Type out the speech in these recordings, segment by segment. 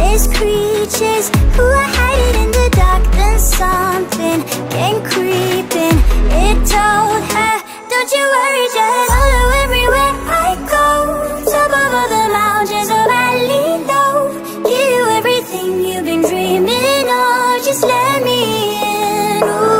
There's creatures who are hiding in the dark. Then something came creeping. It told her, don't you worry, just follow everywhere I go. Top of all the mountains, a valley low. Give you everything you've been dreaming of. Just let me in. Ooh.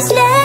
если